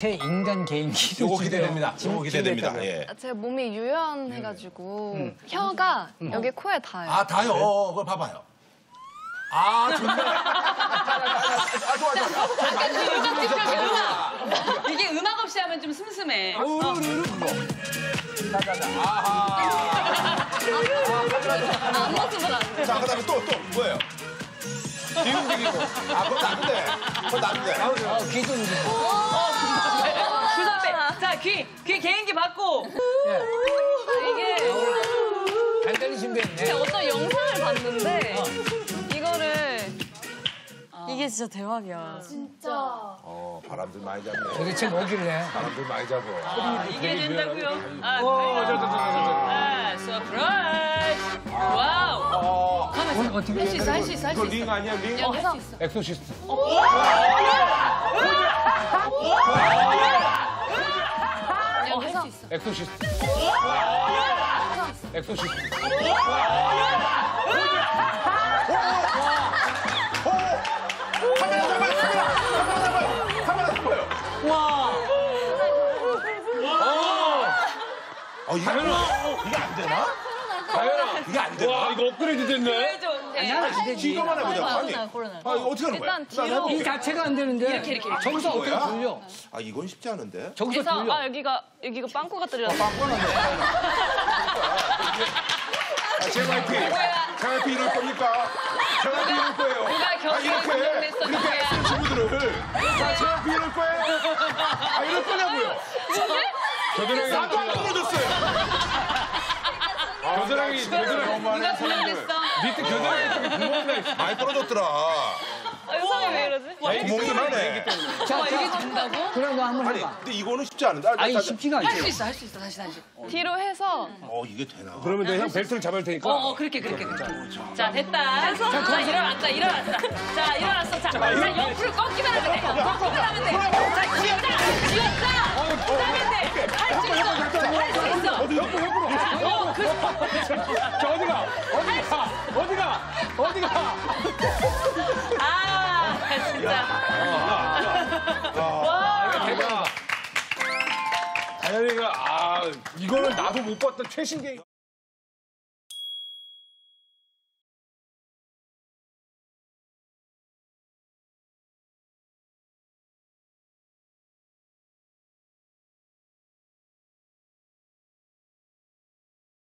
제 인간 개인기. 요거 기대됩니다. 요거 기대됩니다. 예. 제 몸이 유연해가지고 혀가 여기 코에 닿아요. 아, 다요. 어, 그걸 봐봐요. 아, 좋네. 이게 음악 없이 하면 좀 슴슴해. 어. 앞모습은 안 돼. 자, 그 다음에 또, 또, 뭐예요? 귀 움직이고. 아, 그건 안 돼. 그건 안 돼. 어, 귀도 움직여. 그 선배. 자, 귀, 귀 개인기 받고. 이게 간단히 준비했네. 제가 어떤 영상을 봤는데 이거를 이게 진짜 대박이야. 어, 바람들 많이 잡네. 도대체 뭐길래? 바람들 많이 잡어. 아, 이게 된다고요? 아, 아, surprise. 할 수 있어, 할 수 있어, 할 수 있어. 링 아니야, 링? 영상. 엑소시스트. 영상. 엑소시스트. 엑소시스트. 카메라 잡아요, 카메라! 카메라 잡아요! 카메라 잡아요! 와. 어, 이게, 이게 안 되나? 가연아, 이게 안 되나? 와 이거 업그레이드 됐네. 해줘. 이거만 해보자. 아니, 아, 이거 어떻게 하는 거야? 일단 뒤로. 이 자체가 안 되는데. 이렇게, 이렇게. 저기서 어떻게 뭐야? 돌려? 아, 이건 쉽지 않은데? 저기서 그래서 돌려. 아 여기가 여기가 빵꾸가 떨어져. 아, JYP. JYP 이럴 겁니까? JYP 이럴 거예요. 누가 아, 경기를 이렇게, 공격했어, 이렇게 누구야? 애쓰는 친구들을. 자, JYP 이럴 거예요? 아, 이럴 거냐고요? 겨드랑이 나도 안 떨어졌어요. 겨드랑이 겨드랑이 누가? 밑에 겨드랑이 쪽에 구멍 나 있어. 많이 떨어졌더라. 영상이 왜 이러지? 구멍이 나네. 자, 와, 이게 된다고? 그럼 너 한번 아니, 해봐. 근데 이거는 쉽지 않은데. 아, 아니, 자, 자, 쉽지가 할수 않지. 있어, 할 수 있어. 다시, 다시. 뒤로 해서 어, 이게 되나? 그러면 내가 형 벨트를 잡을 테니까. 어, 어, 그렇게, 그렇게, 그렇게. 자, 됐다. 자, 일어났다, 일어났다. 자, 일어났어. 자, 자, 옆으로 꺾기만 하면 돼. 꺾기만 하면 돼. 자, 쥐었다, 쥐었다. 그다음에 돼. 할 수 있어. 할 수 있어. 옆으로 옆으로. 어, 그, 저 어디가? 어디가? 어디가? 아, 진짜. 와. 대박. 가연이가 아 이거는 나도 못 봤던 최신 게.